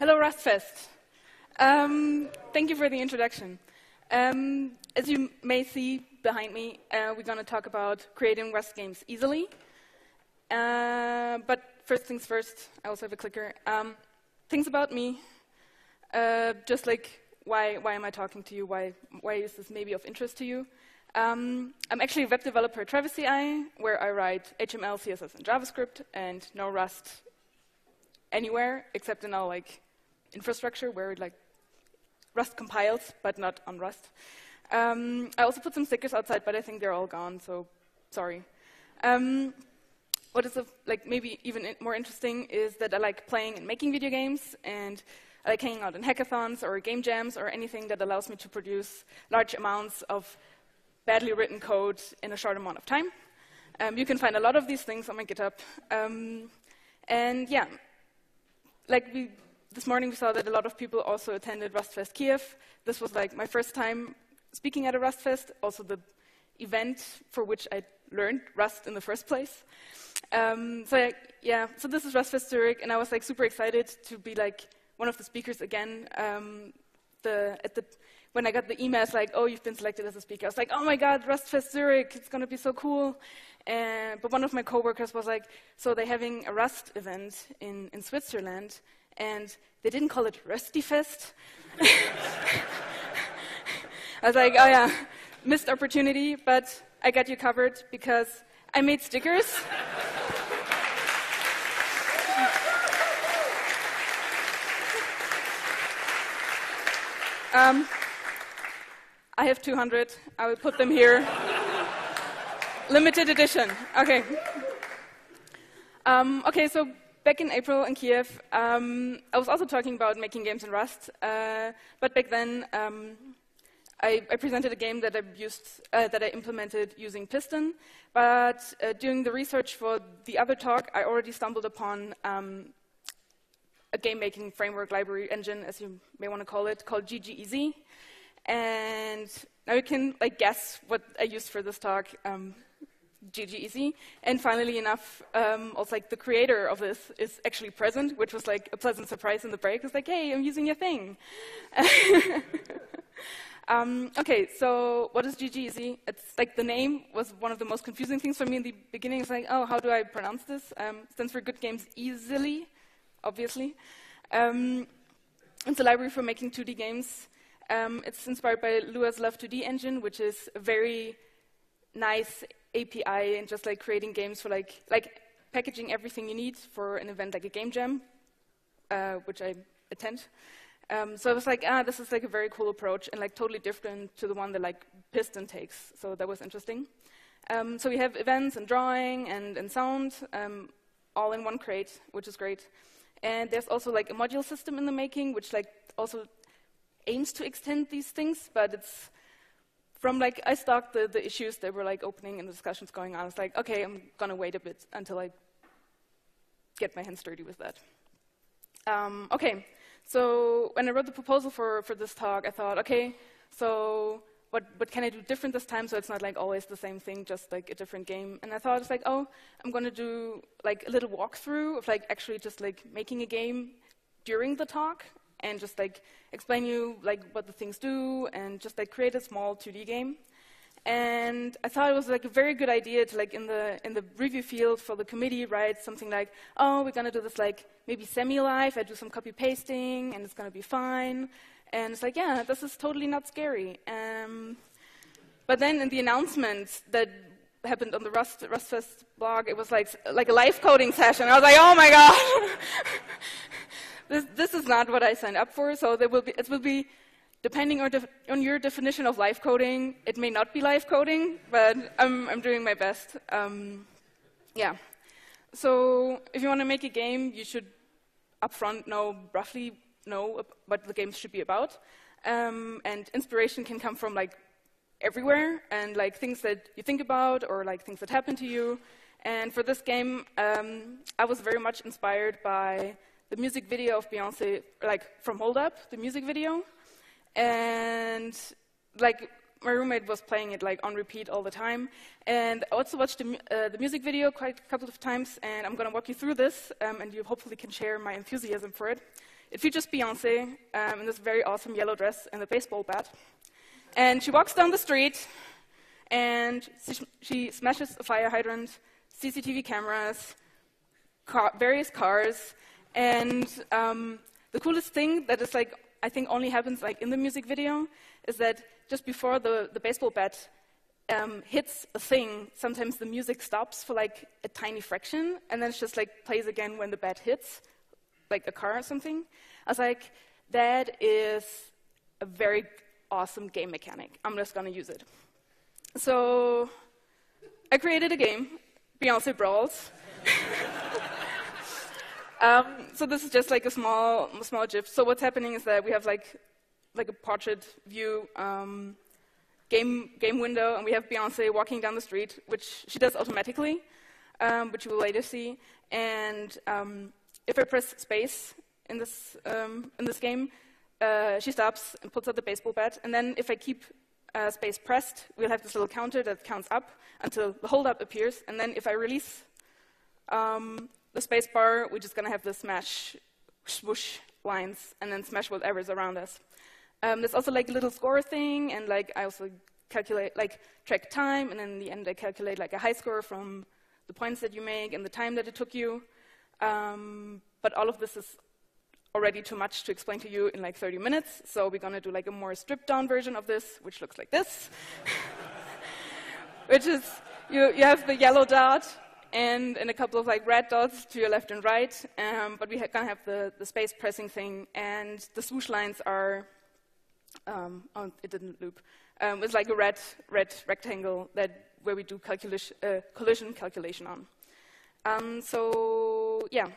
Hello, Rustfest. Um, thank you for the introduction. Um, as you may see behind me, uh, we're going to talk about creating Rust games easily. Uh, but first things first, I also have a clicker. Um, things about me, uh, just like why, why am I talking to you? Why, why is this maybe of interest to you? Um, I'm actually a web developer at Travis CI, where I write HTML, CSS, and JavaScript, and no Rust anywhere except in our like infrastructure where like Rust compiles, but not on Rust. Um, I also put some stickers outside, but I think they're all gone, so sorry. Um, what is like maybe even more interesting is that I like playing and making video games, and I like hanging out in hackathons or game jams or anything that allows me to produce large amounts of badly written code in a short amount of time. Um, you can find a lot of these things on my GitHub. Um, and yeah, like we, this morning we saw that a lot of people also attended Rustfest Kiev. This was like my first time speaking at a Rustfest, also the event for which I learned Rust in the first place. Um, so yeah, so this is Rustfest Zurich, and I was like super excited to be like one of the speakers again. Um, the, at the, when I got the emails like, oh, you've been selected as a speaker, I was like, oh my God, Rustfest Zurich, it's going to be so cool. And, but one of my coworkers was like, so they're having a Rust event in, in Switzerland, and they didn't call it Rusty Fest. I was like, oh yeah, missed opportunity, but I got you covered because I made stickers. um, I have 200. I will put them here. Limited edition. Okay. Um, okay, so back in April in Kiev, um, I was also talking about making games in Rust, uh, but back then um, I, I, presented a game that I, used, uh, that I implemented using Piston, but uh, doing the research for the other talk, I already stumbled upon um, a game-making framework library engine, as you may want to call it, called GGEZ. And now you can like guess what I used for this talk. GGEZ. And finally enough, um, also like the creator of this is actually present, which was like a pleasant surprise in the break. It's like, hey, I'm using your thing. Um, okay, so what is GGEZ? It's like the name was one of the most confusing things for me in the beginning. It's like, oh, how do I pronounce this? Um, stands for Good Games Easily, obviously. Um, it's a library for making 2D games. Um, it's inspired by Lua's Love 2D engine, which is very nice API and just like creating games for like like packaging everything you need for an event like a game jam, uh, which I attend. Um, so I was like, ah, this is like a very cool approach and like totally different to the one that like Piston takes. So that was interesting. Um, so we have events and drawing and, and sound um, all in one crate, which is great. And there's also like a module system in the making, which like also aims to extend these things, but it's from like I stalked the, the issues that were like opening and the discussions going on. It's like, okay, I'm gonna wait a bit until I get my hands dirty with that. Um, okay, so when I wrote the proposal for, for this talk, I thought, okay, so what, what can I do different this time so it's not like always the same thing, just like a different game? And I thought it's like, oh, I'm to do like a little walkthrough of like actually just like making a game during the talk and just like explain you like what the things do and just like create a small 2D game. And I thought it was like a very good idea to like in the in the review field for the committee write something like, oh, we're gonna do this like maybe semi-live. I do some copy pasting, and it's gonna be fine. And it's like, yeah, this is totally not scary. Um, but then in the announcement that happened on the Rust Rustfest blog, it was like like a live coding session. I was like, oh my god, this this is not what I signed up for. So there will be it will be Depending on, on, your definition of live coding, it may not be live coding, but I'm, I'm doing my best. Um, yeah. So if you want to make a game, you should upfront know, roughly know what the game should be about. Um, and inspiration can come from like everywhere, and like things that you think about, or like things that happen to you. And for this game, um, I was very much inspired by the music video of Beyonce, like from Hold Up, the music video and like my roommate was playing it like on repeat all the time. And I also watched the, uh, the music video quite a couple of times, and I'm going to walk you through this, um, and you hopefully can share my enthusiasm for it. It features Beyonce um, in this very awesome yellow dress and a baseball bat. And she walks down the street, and she, she smashes a fire hydrant, CCTV cameras, car, various cars, and um, the coolest thing that is like I think only happens like in the music video is that just before the, the baseball bat um, hits a thing, sometimes the music stops for like a tiny fraction, and then it just like plays again when the bat hits, like a car or something. I was like, that is a very awesome game mechanic. I'm just gonna use it. So I created a game, Beyonce Brawls. um, so this is just like a small, small GIF. So what's happening is that we have like, like a portrait view um, game, game window, and we have Beyonce walking down the street, which she does automatically, um, which you will later see. And um, if I press space in this, um, in this game, uh, she stops and puts out the baseball bat. And then if I keep uh, space pressed, we'll have this little counter that counts up until the hold up appears. And then if I release um, the space bar, we're just going to have the smash swoosh lines and then smash whatever's around us. Um, there's also like a little score thing, and like I also calculate, like track time, and then in the end I calculate like a high score from the points that you make and the time that it took you. Um, but all of this is already too much to explain to you in like 30 minutes, so we're going to do like a more stripped down version of this, which looks like this. which is, you, you have the yellow dot and, and a couple of like red dots to your left and right, um, but we're to have the, the space pressing thing, and the swoosh lines are um, oh, it didn't loop. Um, it's like a red, red rectangle that where we do uh, collision calculation on. Um, so yeah,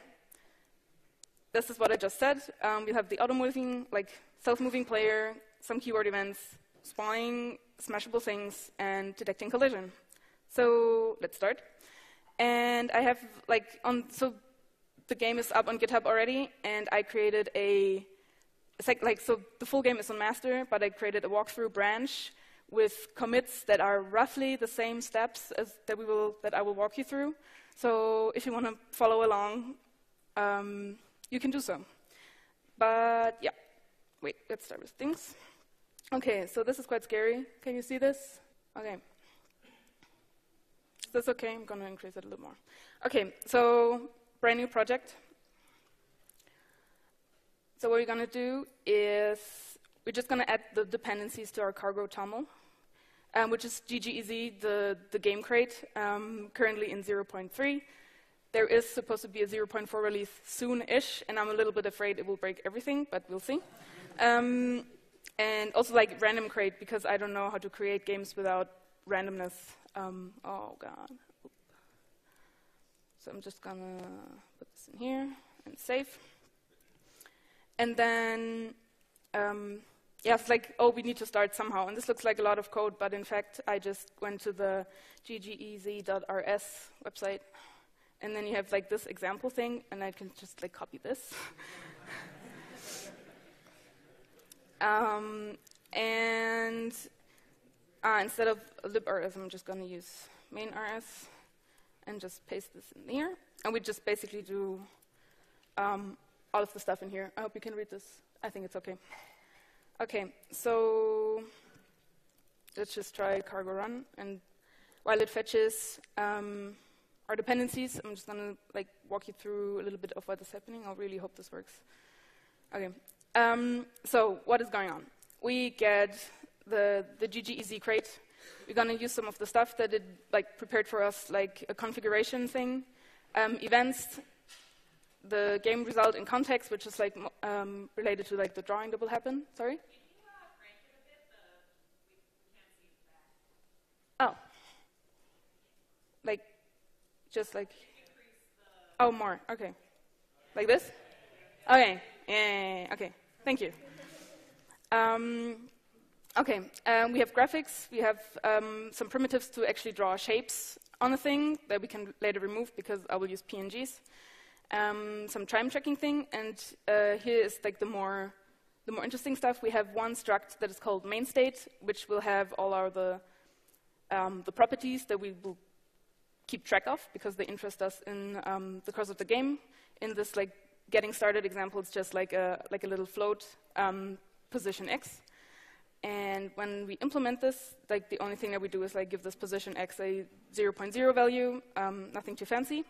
this is what I just said. Um, we have the auto-moving, like self-moving player, some keyword events, spawning smashable things, and detecting collision. So let's start. And I have like on so the game is up on GitHub already, and I created a like, like, so the full game is on master, but I created a walkthrough branch with commits that are roughly the same steps as that we will that I will walk you through. So if you want to follow along, um, you can do so. But yeah, wait, let's start with things. Okay, so this is quite scary. Can you see this? Okay. Is this okay? I'm going to increase it a little more. Okay, so brand new project. So what we're going to do is we're just going to add the dependencies to our cargo toml, um, which is GGEZ, the, the game crate, um, currently in 0.3. There is supposed to be a 0.4 release soon-ish, and I'm a little bit afraid it will break everything, but we'll see. Um, and also like random crate, because I don't know how to create games without randomness. Um, oh, God. So I'm just to put this in here and save. And then, um, yeah, it's like, oh, we need to start somehow. And this looks like a lot of code, but in fact, I just went to the ggez.rs website. And then you have like this example thing, and I can just like copy this. um, and uh, instead of librs, I'm just going to use main.rs and just paste this in there. And we just basically do um, all of the stuff in here. I hope you can read this. I think it's okay. Okay, so let's just try cargo run. And while it fetches um, our dependencies, I'm just going to like walk you through a little bit of what is happening. I really hope this works. Okay, um, so what is going on? We get the, the GGEZ crate. We're going to use some of the stuff that it like prepared for us, like a configuration thing, um, events, the game result in context, which is like um, related to like the drawing that will happen. Sorry. Oh. Like, just like. Oh, more. Okay. Like this? Okay. Yeah. Okay. Thank you. Um, okay. Um, we have graphics. We have um, some primitives to actually draw shapes on a thing that we can later remove because I will use PNGs um, some time tracking thing, and uh, here is like the more the more interesting stuff. We have one struct that is called main state, which will have all our the um, the properties that we will keep track of because they interest us in um, the course of the game in this like getting started example, it's just like a, like a little float um, position x. And when we implement this, like the only thing that we do is like give this position x a 0.0 value, um, nothing too fancy.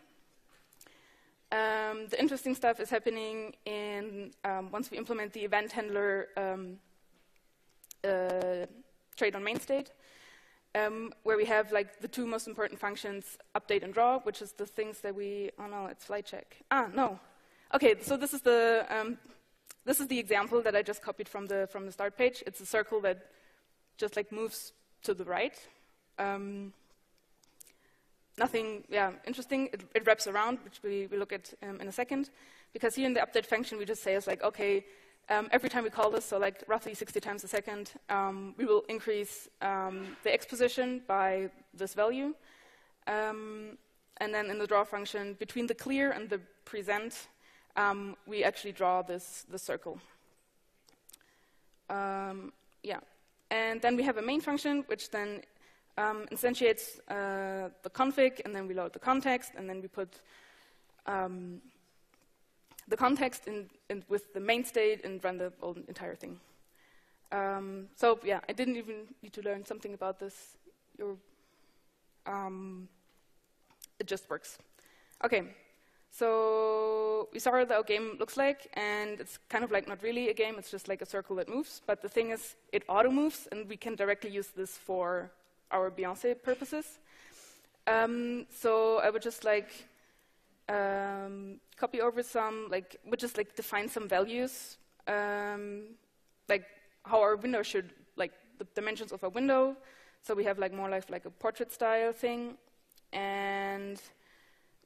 Um, the interesting stuff is happening in um, once we implement the event handler um, uh, trait on main state, um, where we have like the two most important functions, update and draw, which is the things that we, oh no, it's Flycheck. Ah, no. Okay, so this is the, um, this is the example that I just copied from the, from the start page. It's a circle that just like moves to the right. Um, nothing yeah, interesting. It, it, wraps around, which we, we look at um, in a second. Because here in the update function, we just say it's like, OK, um, every time we call this, so like roughly 60 times a second, um, we will increase um, the x position by this value. Um, and then in the draw function, between the clear and the present, um, we actually draw this, this circle. Um, yeah. And then we have a main function, which then um, instantiates uh, the config, and then we load the context, and then we put um, the context in, in with the main state and run the whole entire thing. Um, so yeah, I didn't even need to learn something about this. Um, it just works. Okay, so we saw what the game looks like, and it's kind of like not really a game, it's just like a circle that moves. But the thing is, it auto moves, and we can directly use this for our Beyonce purposes. Um, so I would just like um, copy over some, like, would just like define some values, um, like how our window should, like the dimensions of our window. So we have like more like, like a portrait style thing. And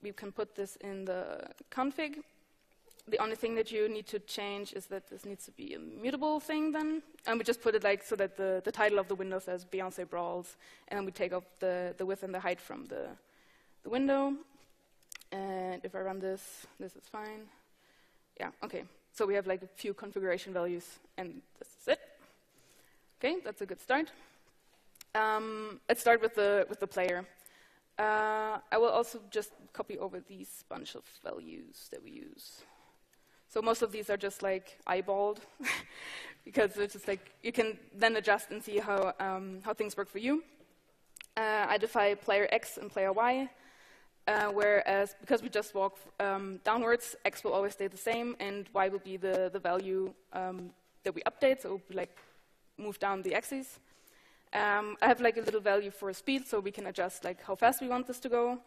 we can put this in the config. The only thing that you need to change is that this needs to be a mutable thing then. And we just put it like so that the, the title of the window says Beyonce Brawls. And we take off the, the width and the height from the, the window. And if I run this, this is fine. Yeah, okay. So we have like a few configuration values, and this is it. Okay, that's a good start. Um, let's start with the with the player. Uh, I will also just copy over these bunch of values that we use. So most of these are just like eyeballed, because it's just like you can then adjust and see how um, how things work for you. Uh, I define player X and player Y. Uh, whereas because we just walk um, downwards, x will always stay the same, and y will be the, the value um, that we update, so like move down the axis. Um, I have like a little value for speed, so we can adjust like how fast we want this to go.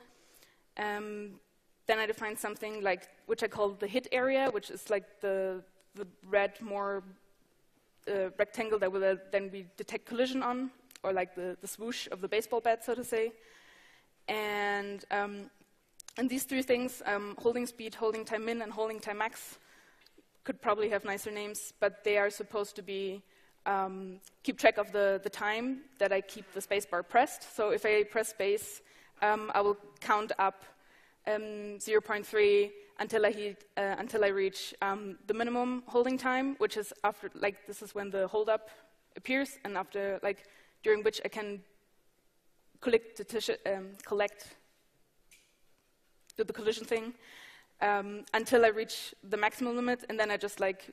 Um, then I define something like which I call the hit area, which is like the the red more uh, rectangle that will uh, then we detect collision on, or like the, the swoosh of the baseball bat, so to say. And, um, and these three things, um, holding speed, holding time min, and holding time max, could probably have nicer names, but they are supposed to be um, keep track of the, the time that I keep the spacebar pressed. So if I press space, um, I will count up um, 0.3 until I, hit, uh, until I reach um, the minimum holding time, which is after, like, this is when the hold up appears, and after, like, during which I can collect, um, collect the collision thing um, until I reach the maximum limit, and then I just like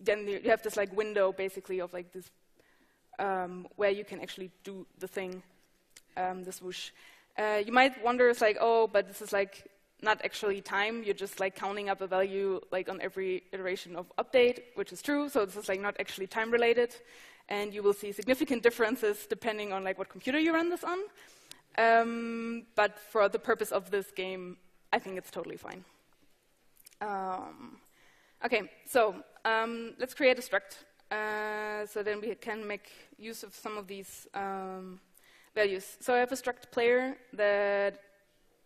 then you have this like window basically of like this um, where you can actually do the thing, um, the swoosh. Uh, you might wonder, it's like, oh, but this is like not actually time. You're just like counting up a value like on every iteration of update, which is true. So this is like not actually time related and you will see significant differences depending on like what computer you run this on. Um, but for the purpose of this game, I think it's totally fine. Um, okay, so um, let's create a struct. Uh, so then we can make use of some of these um, values. So I have a struct player that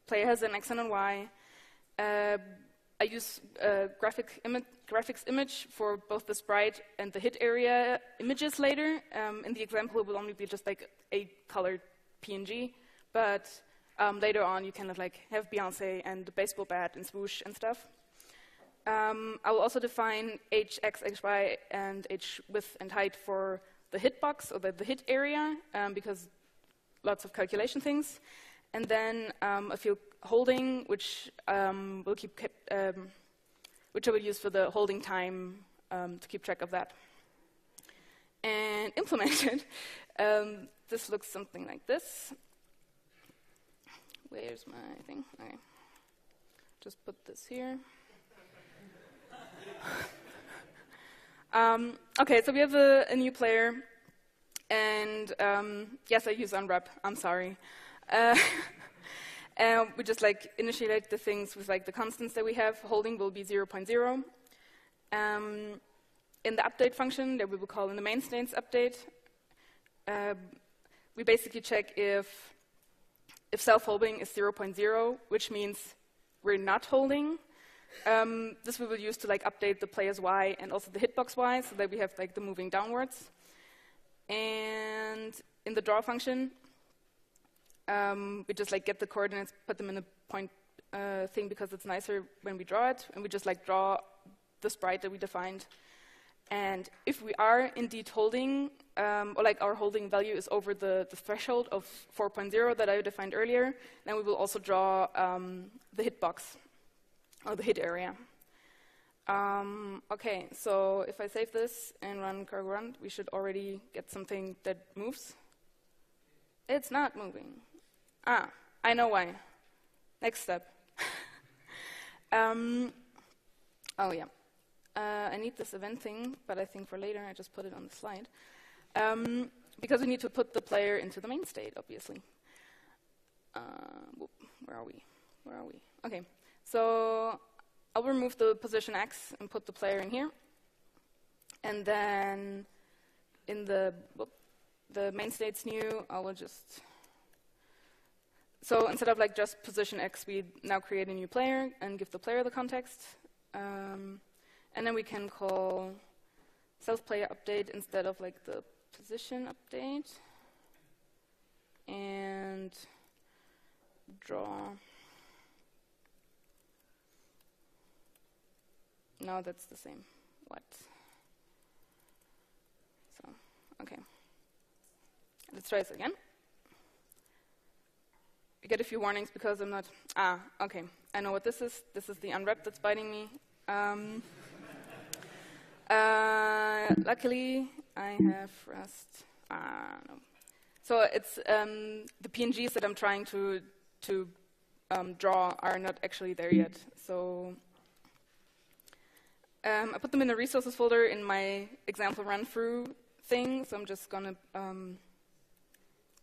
player has an x and a y. Uh, I use uh, graphic imi graphics image for both the sprite and the hit area images later. Um, in the example, it will only be just like a colored PNG, but um, later on you can like have Beyonce and the baseball bat and swoosh and stuff. Um, I will also define h, x, x, y, and h width and height for the hitbox or the, the hit area um, because lots of calculation things. And then um, a field holding, which um, will keep um, which I will use for the holding time um, to keep track of that. And implemented, this looks something like this. Where's my thing? Okay. Just put this here. Um, okay, so we have a, a new player, and um, yes, I use unwrap. I'm sorry. Uh, and we just like initiate the things with like the constants that we have. Holding will be 0.0. Um, in the update function that we will call in the main states update, uh, we basically check if if self-holding is 0.0, which means we're not holding. Um, this we will use to like update the player's y and also the hitbox y, so that we have like the moving downwards. And in the draw function, um, we just like get the coordinates, put them in a point uh, thing because it's nicer when we draw it, and we just like draw the sprite that we defined. And if we are indeed holding, um, or like our holding value is over the, the threshold of 4.0 that I defined earlier, then we will also draw um, the hitbox, or the hit area. Um, okay, so if I save this and run cargo run, we should already get something that moves. It's not moving. Ah, I know why. Next step. um, oh, yeah. Uh, I need this event thing, but I think for later I just put it on the slide. Um, because we need to put the player into the main state, obviously. Uh, whoop, where are we? Where are we? Okay, so I'll remove the position X and put the player in here. And then in the, whoop, the main state's new, I will just so instead of like just position x, we now create a new player and give the player the context. Um, and then we can call self-player update instead of like the position update. And draw. No, that's the same. What? So, okay. Let's try this again You get a few warnings because I'm not. Ah, okay. I know what this is. This is the unwrap that's biting me. Um, uh, luckily, I have Rust. Ah, no. So it's um, the PNGs that I'm trying to to um, draw are not actually there yet. So um, I put them in the resources folder in my example run through thing. So I'm just gonna um,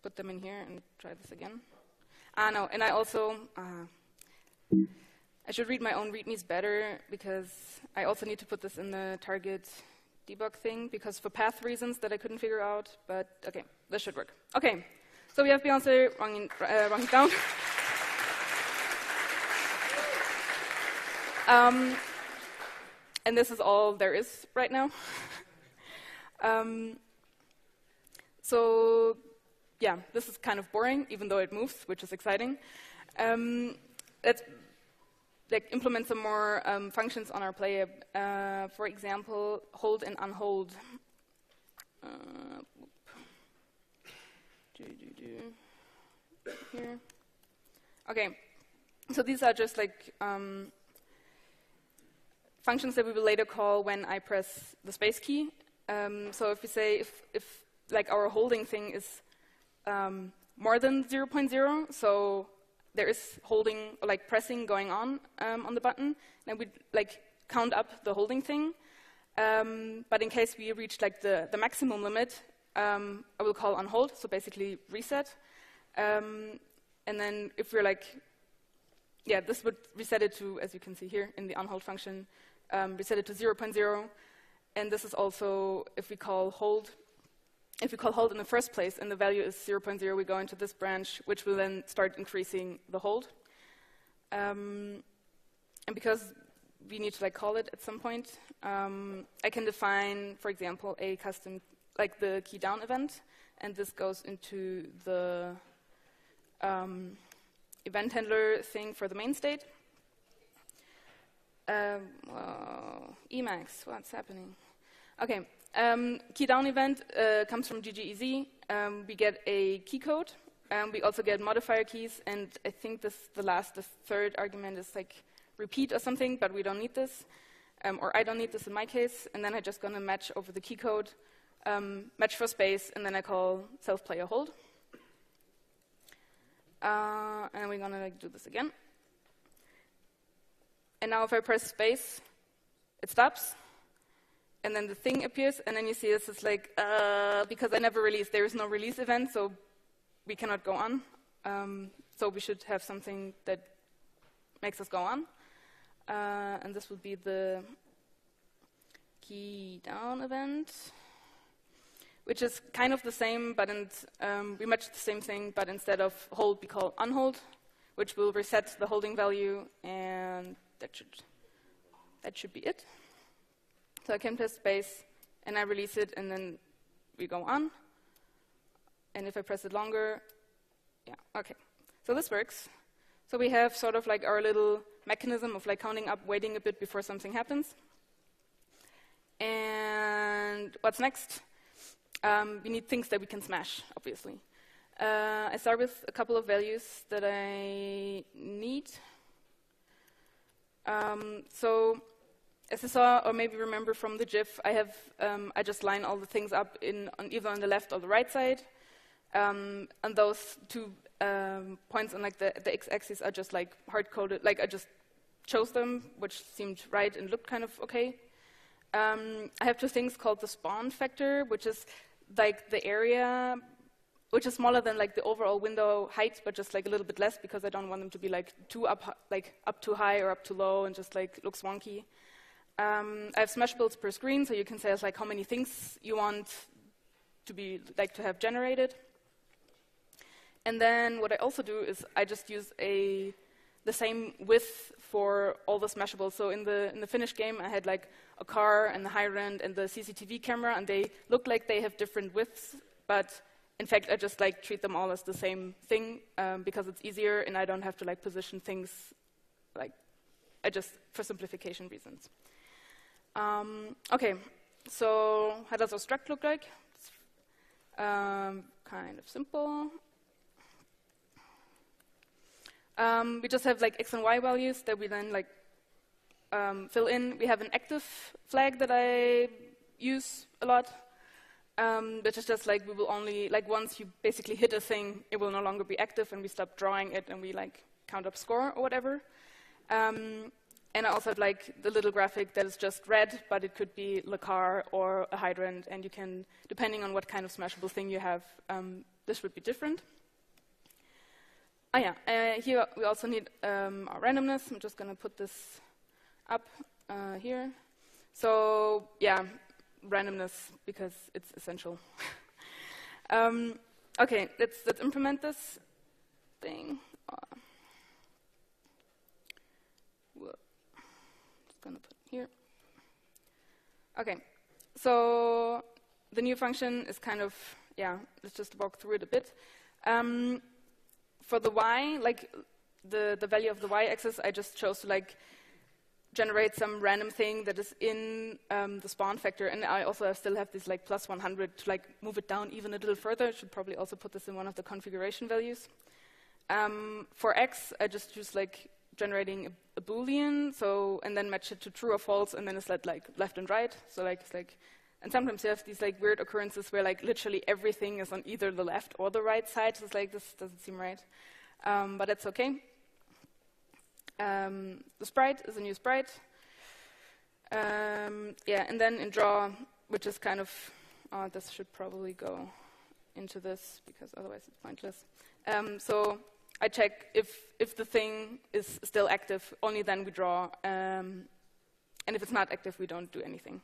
put them in here and try this again. Ah, no, and I also, uh, I should read my own readmes better because I also need to put this in the target debug thing because for path reasons that I couldn't figure out, but okay, this should work. Okay, so we have Beyonce wrong, uh, wrong down. um, and this is all there is right now. um, so yeah, this is kind of boring, even though it moves, which is exciting. Um, let's like, implement some more um, functions on our player. Uh, for example, hold and unhold. Uh. Here. Okay, so these are just like um, functions that we will later call when I press the space key. Um, so if we say if, if like our holding thing is um, more than 0.0, so there is holding, like pressing going on um, on the button, then we like count up the holding thing. Um, but in case we reach like the, the maximum limit, um, I will call on hold, so basically reset. Um, and then if we're like, yeah, this would reset it to, as you can see here in the unhold function, um, reset it to 0.0. And this is also, if we call hold, if we call hold in the first place and the value is 0.0, we go into this branch, which will then start increasing the hold. Um, and because we need to like call it at some point, um, I can define, for example, a custom, like the key down event, and this goes into the um, event handler thing for the main state. Um, well, Emacs, what's happening? Okay, um, key down event uh, comes from GGEZ. Um, we get a key code. Um, we also get modifier keys, and I think this the last, the third argument is like repeat or something, but we don't need this. um, or I don't need this in my case, and then I'm just to match over the key code, um, match for space, and then I call self-player hold. Uh, and we're going to like, do this again. And now if I press space, it stops. And then the thing appears, and then you see this is like, uh, because I never released, there is no release event, so we cannot go on. Um, so we should have something that makes us go on. Uh, and this would be the key down event, which is kind of the same, but um, we match the same thing, but instead of hold, we call unhold, which will reset the holding value, and that should that should be it. So I can press space, and I release it, and then we go on. And if I press it longer, yeah, okay. So this works. So we have sort of like our little mechanism of like counting up, waiting a bit before something happens. And what's next? Um, we need things that we can smash, obviously. Uh, I start with a couple of values that I need. Um, so as you saw, or maybe remember from the GIF, I have um, I just line all the things up in on either on the left or the right side, um, and those two um, points on like the, the x-axis are just like hard coded. Like I just chose them, which seemed right and looked kind of okay. Um, I have two things called the spawn factor, which is like the area, which is smaller than like the overall window height, but just like a little bit less because I don't want them to be like too up, like up too high or up too low and just like looks wonky. Um, I have smashables per screen, so you can say like how many things you want to be like to have generated. And then what I also do is I just use a the same width for all the smashables. So in the in the finished game, I had like a car and the hydrant and the CCTV camera, and they look like they have different widths, but in fact, I just like treat them all as the same thing um, because it's easier, and I don't have to like position things like I just for simplification reasons. Um, okay, so how does our struct look like? Um, kind of simple. Um, we just have like x and y values that we then like um, fill in. We have an active flag that I use a lot, um, which is just like we will only like once you basically hit a thing, it will no longer be active, and we stop drawing it, and we like count up score or whatever. Um, and I also have like the little graphic that is just red, but it could be the car or a hydrant, and you can, depending on what kind of smashable thing you have, um, this would be different. Oh yeah, uh, here we also need um, our randomness. I'm just going to put this up uh, here. So yeah, randomness because it's essential. um, okay, let's, let's implement this thing. Uh, just to put here. Okay, so the new function is kind of, yeah, let's just walk through it a bit. Um, for the y, like the, the value of the y-axis, I just chose to like generate some random thing that is in um, the spawn factor. And I also still have this like plus 100 to like move it down even a little further. I should probably also put this in one of the configuration values. Um, for x, I just use like generating a, a, boolean, so and then match it to true or false, and then it's like, like left and right. So like it's like and sometimes you have these like weird occurrences where like literally everything is on either the left or the right side. So it's like this doesn't seem right, um, but it's okay. Um, the sprite is a new sprite. Um, yeah, and then in draw, which is kind of oh, this should probably go into this because otherwise it's pointless. Um, so I check if if the thing is still active. Only then we draw, um, and if it's not active, we don't do anything.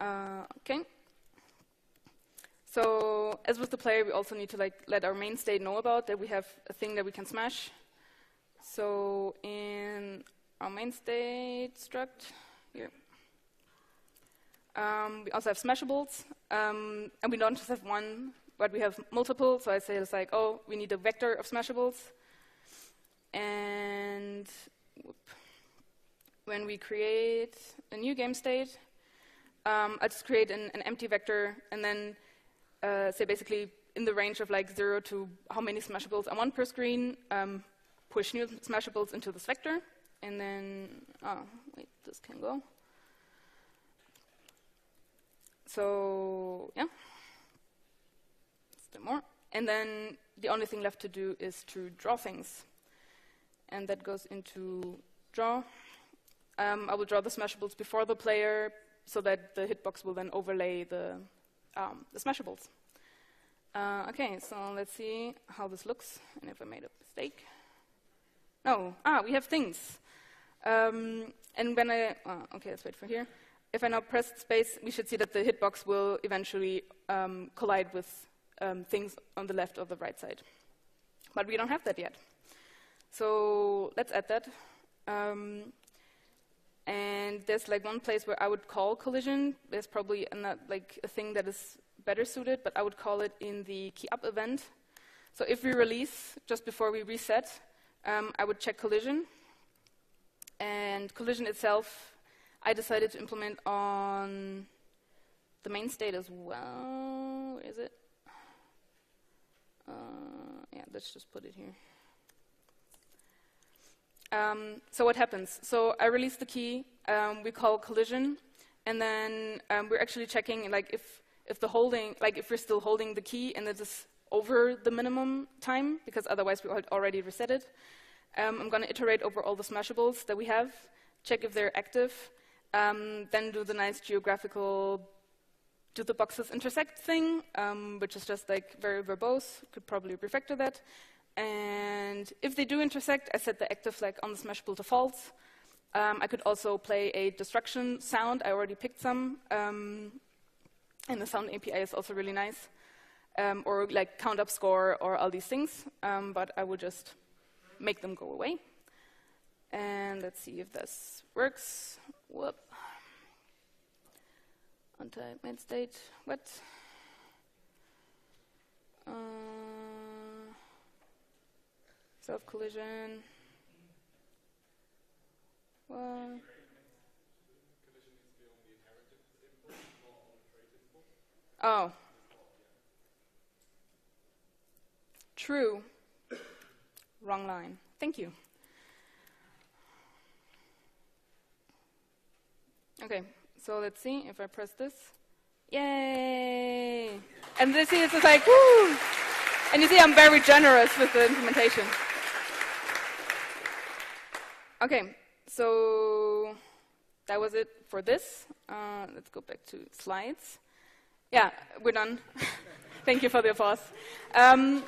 Uh, okay. So as with the player, we also need to like let our main state know about that we have a thing that we can smash. So in our main state struct here, um, we also have smashables, um, and we don't just have one, but we have multiple. So I say it's like, oh, we need a vector of smashables, and whoop, when we create a new game state, um, I'll just create an, an, empty vector and then uh, say basically in the range of like zero to how many smashables I want per screen, um, push new smashables into this vector. and then, oh, wait, this can go. So, yeah. Let's more. And then the only thing left to do is to draw things. And that goes into draw. Um, I will draw the smashables before the player so that the hitbox will then overlay the, um, the smashables. Uh, okay, so let's see how this looks and if I made a mistake. No, ah, we have things. Um, and when I, oh, okay, let's wait for here. If I now press space, we should see that the hitbox will eventually um, collide with um, things on the left or the right side. But we don't have that yet. So let's add that. Um, and there's like one place where I would call collision. There's probably not, like a thing that is better suited, but I would call it in the key up event. So if we release just before we reset, um, I would check collision. And collision itself, I decided to implement on the main state as well. Where is it? Uh, yeah, let's just put it here. Um, so what happens? So I release the key, um, we call collision, and then um, we're actually checking like if if the holding, like if we're still holding the key and it is over the minimum time, because otherwise we already reset it. Um, I'm going to iterate over all the smashables that we have, check if they're active, um, then do the nice geographical do the boxes intersect thing, um, which is just like very verbose, could probably refactor that. And if they do intersect, I set the active flag on the smashable to false. Um, I could also play a destruction sound. I already picked some. Um, and the sound API is also really nice. Um, or like count up score or all these things. Um, but I will just make them go away. And let's see if this works. Whoop. Until main state. What? Uh, self collision. Well. Oh. True. Wrong line. Thank you. Okay, so let's see if I press this. Yay! And this is like, woo! And you see I'm very generous with the implementation. Okay, so that was it for this. Uh, let's go back to slides. Yeah, we're done. Thank you for the applause. Um,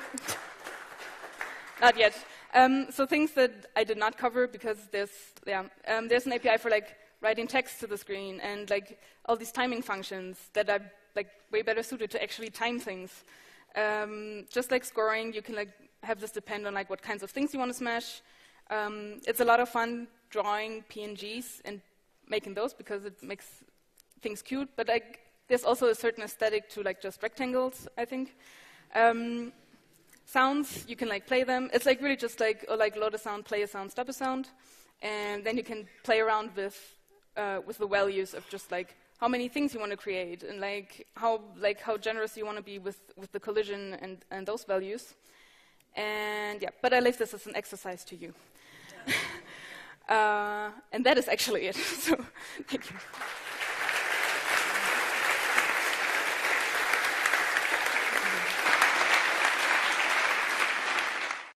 not yet. Um, so things that I did not cover because there's yeah um, there's an API for like writing text to the screen and like all these timing functions that are like way better suited to actually time things. Um, just like scoring, you can like have this depend on like what kinds of things you want to smash. Um, it's a lot of fun drawing PNGs and making those because it makes things cute. But like there's also a certain aesthetic to like just rectangles, I think. Um, sounds, you can like play them. It's like really just like, or like load a sound, play a sound, stop a sound. And then you can play around with uh, with the values of just like how many things you want to create and like how like how generous you want to be with with the collision and and those values. And yeah, but I leave this as an exercise to you. uh, and that is actually it. so thank you.